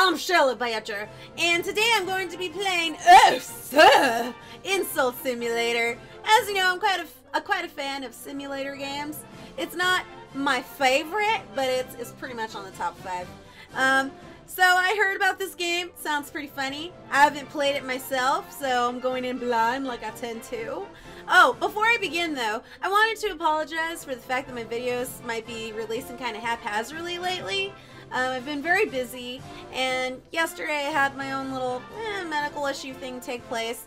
I'm Charlotte Badger, and today I'm going to be playing Oh Sir Insult Simulator. As you know, I'm quite a, a quite a fan of simulator games. It's not my favorite, but it's it's pretty much on the top five. Um, so I heard about this game. Sounds pretty funny. I haven't played it myself, so I'm going in blind like I tend to. Oh, before I begin though, I wanted to apologize for the fact that my videos might be releasing kind of haphazardly lately. Um, I've been very busy, and yesterday I had my own little eh, medical issue thing take place.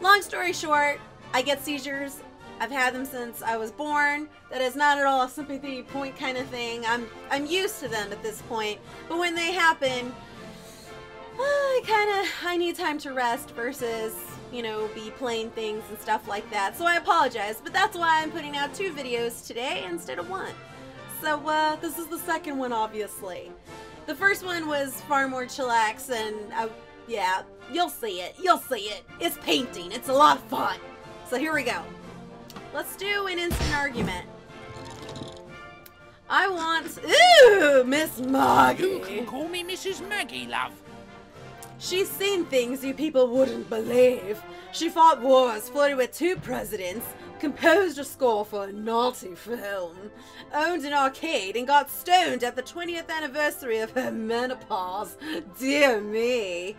Long story short, I get seizures. I've had them since I was born. That is not at all a sympathy point kind of thing. I'm I'm used to them at this point. But when they happen, I kind of I need time to rest versus you know be playing things and stuff like that. So I apologize, but that's why I'm putting out two videos today instead of one. So, uh, this is the second one, obviously. The first one was far more chillax, and I, yeah, you'll see it. You'll see it. It's painting. It's a lot of fun. So here we go. Let's do an instant argument. I want, ooh, Miss Maggie. You can call me Mrs. Maggie, love. She's seen things you people wouldn't believe. She fought wars, flirted with two presidents, composed a score for a naughty film, owned an arcade, and got stoned at the 20th anniversary of her menopause. Dear me.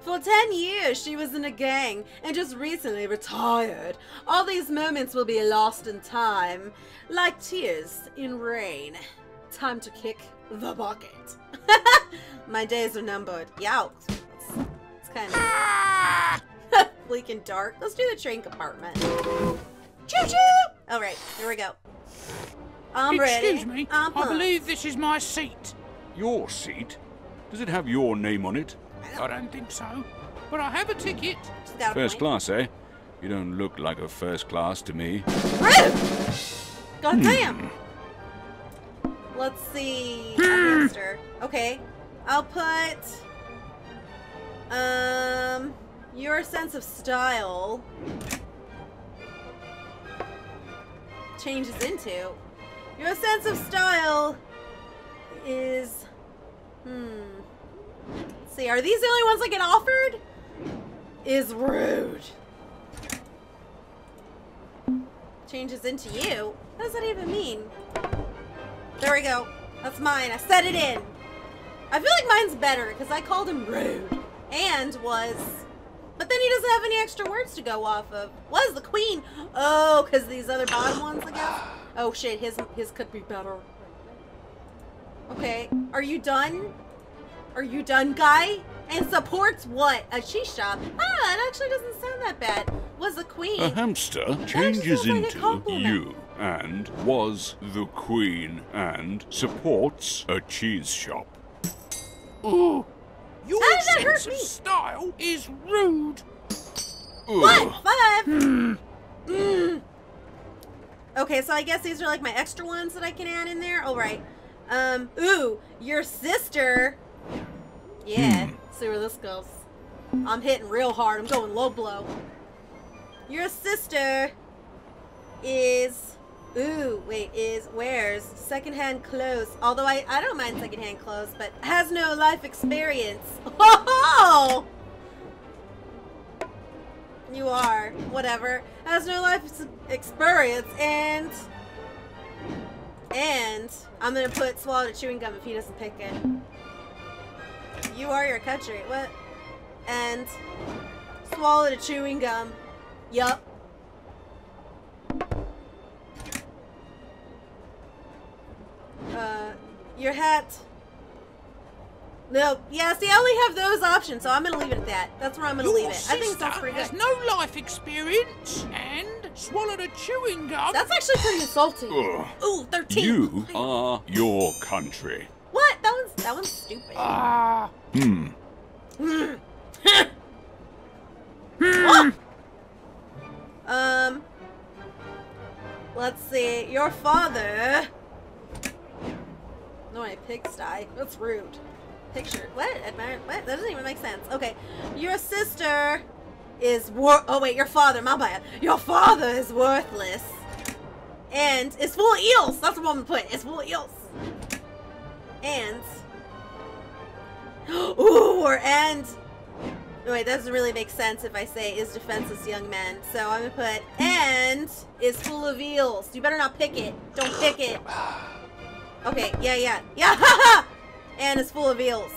For 10 years, she was in a gang and just recently retired. All these moments will be lost in time, like tears in rain. Time to kick the bucket. My days are numbered. Yow. It's, it's kind of bleak and dark. Let's do the train compartment. Choo choo! Alright, here we go. I'm ready. Excuse me, I'm I believe this is my seat. Your seat? Does it have your name on it? I don't think so, but I have a ticket. Just got a First point. class, eh? You don't look like a first class to me. Rude! God damn! Let's see. A. Okay. I'll put. Um. Your sense of style. Changes into. Your sense of style is. Hmm. Let's see. Are these the only ones I get offered? Is rude. changes into you. What does that even mean? There we go. That's mine. I set it in. I feel like mine's better because I called him rude and was. But then he doesn't have any extra words to go off of. Was the queen? Oh, because these other bottom ones, I guess. Oh shit, his his could be better. Okay, are you done? Are you done, guy? And supports what? A she shop? Ah, it actually doesn't sound that bad. Was a queen? A hamster changes like into you and was the queen and supports a cheese shop. Ooh, your hurt sense of me? style is rude. What? Five? Mm. Okay, so I guess these are like my extra ones that I can add in there. All right. Um, ooh, your sister. Yeah, Hmm. see where this goes. I'm hitting real hard. I'm going low blow. Your sister is. Ooh, wait, is wears secondhand clothes. Although I, I don't mind secondhand clothes, but has no life experience. Oh! You are. Whatever. Has no life experience and. And I'm gonna put swallow a chewing gum if he doesn't pick it. You are your country. What? And swallow a chewing gum. Yup. Your hat. No, yeah, see, I only have those options, so I'm gonna leave it at that. That's where I'm gonna Your leave it. I think it sister sounds pretty has no life experience and swallowed a chewing gum. That's actually pretty insulting. Ugh. Ooh, 13. You are your country. What? That one's that one's stupid. Ah, Hmm. um Let's see. Your father No, I pigsty. That's rude. Picture. What? Admire what? That doesn't even make sense. Okay. Your sister is wor oh wait, your father, my bad. Your father is worthless. And it's full of eels. That's what I'm gonna put. It's full of eels. And Ooh, or and. Oh, wait, that doesn't really make sense if I say is defenseless young man. So I'm gonna put and is full of eels. You better not pick it. Don't pick it. Okay, yeah, yeah. Yeah, haha! and is full of eels.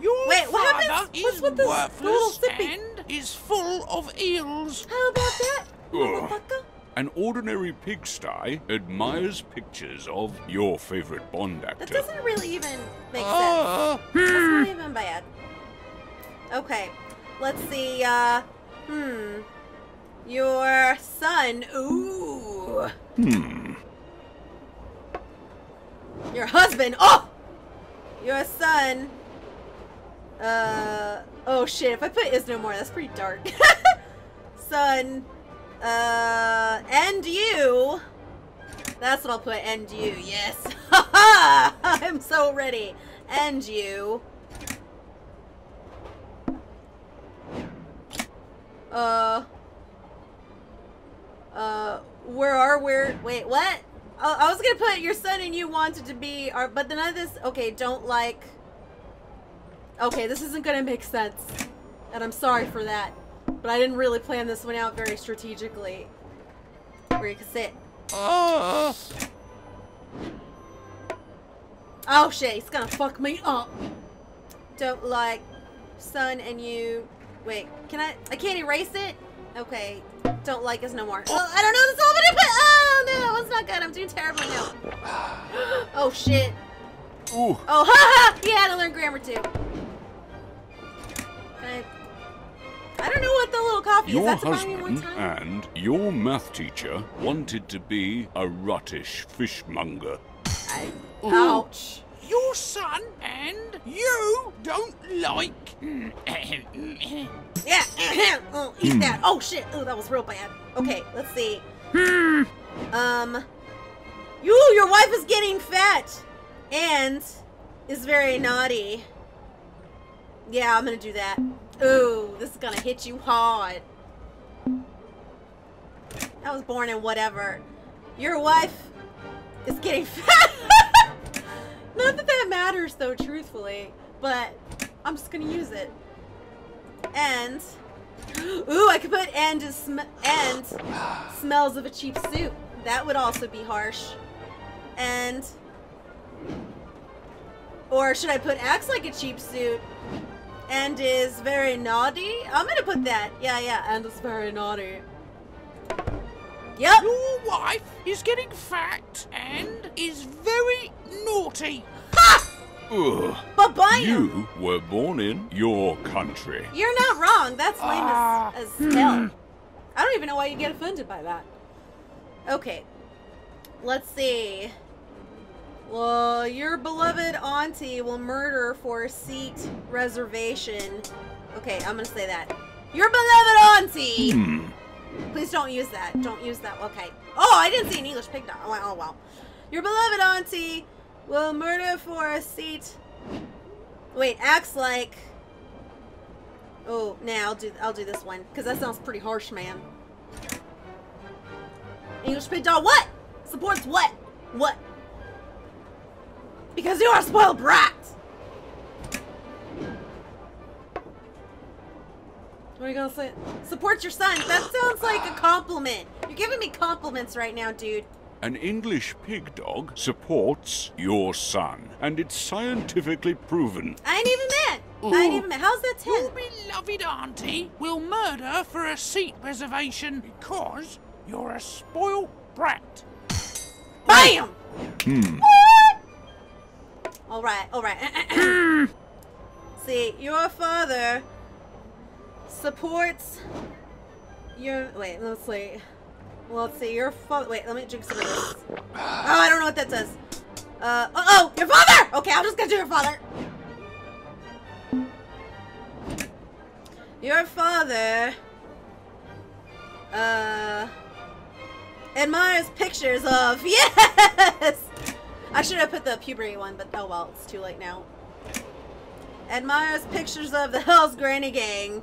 Your Wait, what father happens- what's with this little worthless sippy- and is full of eels. How about that, Ugh. motherfucker? An ordinary pigsty admires pictures of your favorite Bond actor. That doesn't really even make sense. Uh, That's not even bad. Okay, let's see. Uh, hmm. Your son. Ooh. Hmm. Your husband. Oh. Your son. Uh. Oh shit! If I put is no more, that's pretty dark. son. Uh. And you. That's what I'll put. And you. Yes. Haha! I'm so ready. And you. Uh. Uh, where are where? Wait, what? Oh, I was gonna put your son and you wanted to be, or but none of this. Okay, don't like. Okay, this isn't gonna make sense, and I'm sorry for that. But I didn't really plan this one out very strategically. Where you can sit. uh, Oh shit, he's gonna fuck me up. Don't like son and you. Wait, can I? I can't erase it. Okay, don't like us no more. Oh, I don't know this all, but I put. Oh no, it's not good. I'm doing terribly now. Oh shit. Ooh. Oh ha ha! You had to learn grammar too. I? I don't know what the little coffee is. Your That's one husband time. and your math teacher wanted to be a ruttish fishmonger. I, ouch. your son and you don't like. Yeah. oh, eat hmm. that. Oh shit. Oh, that was real bad. Okay, let's see. Hmm. Um, you, your wife is getting fat, and is very naughty. Yeah, I'm gonna do that. Ooh, this is gonna hit you hard. I was born in whatever. Your wife is getting fat. Not that that matters, though, truthfully, but I'm just gonna use it. And ooh, I could put and sm- and smells of a cheap suit. That would also be harsh. And or should I put acts like a cheap suit and is very naughty? I'm gonna put that. Yeah, yeah, and is very naughty. Yep. Your wife is getting fat and is very naughty. Ha! Ugh. But by You were born in your country. You're not wrong. That's lame Ah. as, as hell. I don't even know why you get offended by that. Okay. Let's see. Well, your beloved auntie will murder for a seat reservation. Okay, I'm gonna say that. Your beloved auntie! Hmm. Please don't use that. Don't use that. Okay. Oh, I didn't see an English pig dog. Oh, oh well. Your beloved auntie will murder for a seat. Wait, acts like. Oh, nah, I'll do I'll do this one because that sounds pretty harsh, man. English pig dog. What supports what? What? Because you are a spoiled brat. What are you gonna say? Support your son. That sounds like a compliment. You're giving me compliments right now, dude. An English pig dog supports your son, and it's scientifically proven. I ain't even mad. I ain't even mad. How's that ten? Your beloved auntie will murder for a seat reservation because you're a spoiled brat. Bam! Hmm. All right, all right. See, your father supports your. Wait, let's see. Well, let's see. Your father. Wait, let me drink some of this. Oh, I don't know what that says. Uh oh, oh, your father. Okay, I'm just gonna do your father. Your father. Uh. Admires pictures of yes. I should have put the puberty one, but oh well, it's too late now. Admires pictures of the Hell's Granny Gang.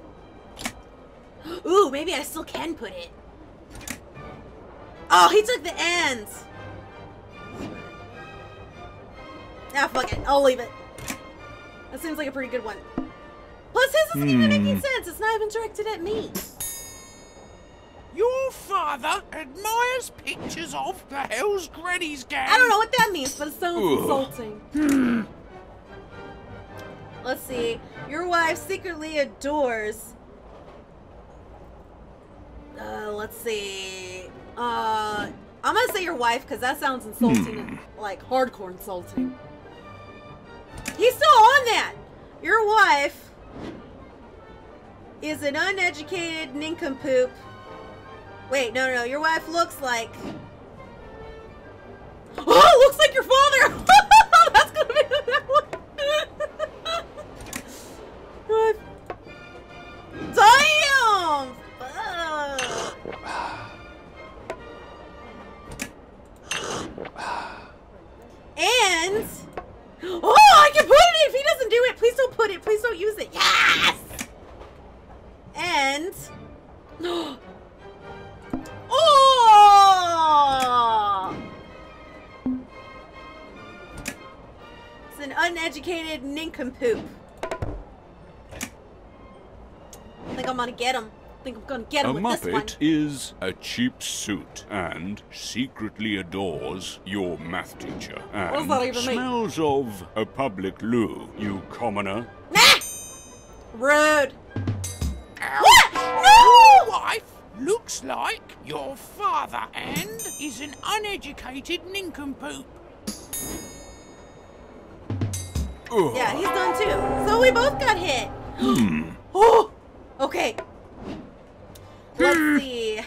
Ooh, maybe I still can put it. Oh, he took the ends. Ah, fuck it. I'll leave it. That seems like a pretty good one. Plus, his isn't even Hmm. making sense. It's not even directed at me. Your father admires pictures of the Hell's Granny's gang. I don't know what that means, but it sounds Ugh. insulting. Let's see. Your wife secretly adores. Uh, let's see. Uh, I'm gonna say your wife because that sounds insulting, like hardcore insulting. He's still on that. Your wife is an uneducated nincompoop. Wait, no, no, no. Your wife looks like. Oh, looks like your father. That's gonna be that one. Damn. And oh, I can put it if he doesn't do it. Please don't put it. Please don't use it. Yes. And oh, uneducated nincompoop. I think I'm gonna get him. I think I'm gonna get A him with this one. Muppet is a cheap suit and secretly adores your math teacher does and that even mean? smells of a public loo, you commoner. Nah! Rude. Ow. Your No! wife looks like your father and is an uneducated nincompoop. Ugh. Yeah, he's done too. So we both got hit. Hmm. Oh, okay. Let's see.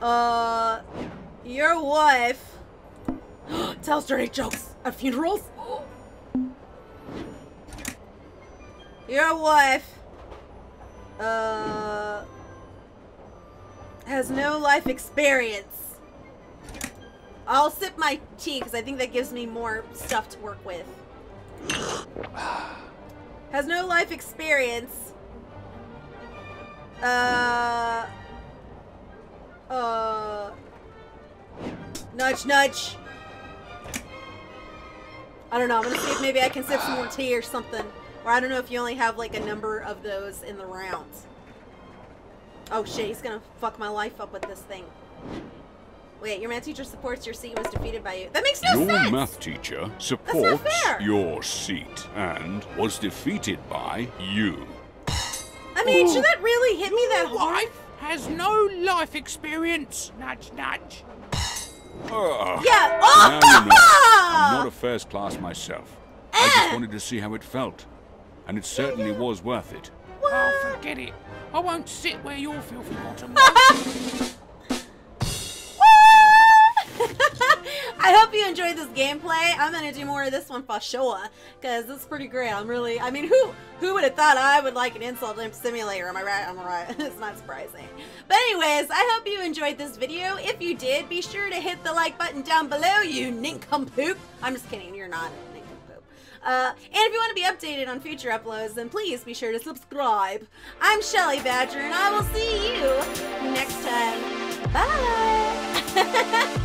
Uh, your wife tells dirty jokes at funerals. Your wife, uh, has no life experience. I'll sip my tea because I think that gives me more stuff to work with. Has no life experience. Uh. Uh. Nudge, nudge. I don't know. I'm gonna see if maybe I can sip some more tea or something. Or I don't know if you only have like a number of those in the round. Oh shit, he's gonna fuck my life up with this thing. Wait, your math teacher supports your seat was defeated by you. That makes no Your sense! Your math teacher supports your seat and was defeated by you. I mean, should that really hit me that Your hard? wife has no life experience. Nudge, nudge. Ugh. Yeah. Now Oh! you know, I'm not a first class myself. I Eh. just wanted to see how it felt. And it certainly was worth it. Oh, forget it. I won't sit where your filthy bottom was. enjoyed this gameplay. I'm gonna do more of this one for sure, cause it's pretty great. I'm really, I mean, who who would have thought I would like an insult simulator? Am I right? Am I right? it's not surprising. But anyways, I hope you enjoyed this video. If you did, be sure to hit the like button down below, you nincompoop. I'm just kidding. You're not nincompoop. Uh, and if you want to be updated on future uploads, then please be sure to subscribe. I'm Chelly Badger, and I will see you next time. Bye.